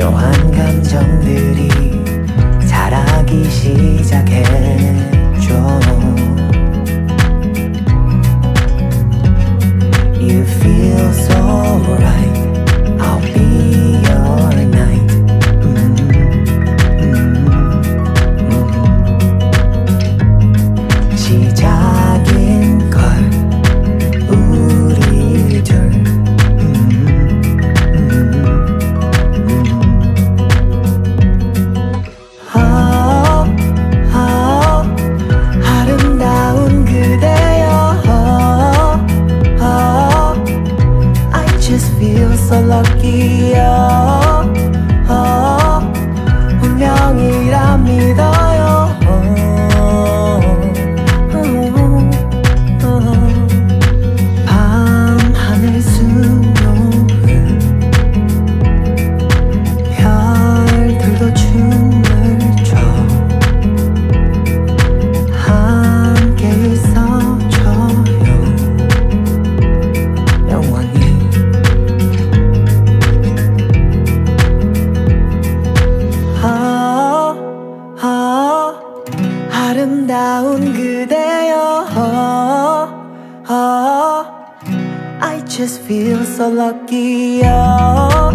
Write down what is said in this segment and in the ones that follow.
묘한 감정들이 자라기 시작했죠 You feel so right just feel so lucky 아,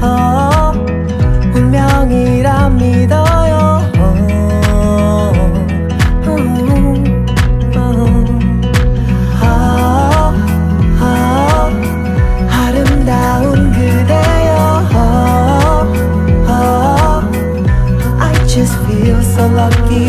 아, 운명이라 믿어요 아, 아, 아름다운 그대여 아, I just feel so lucky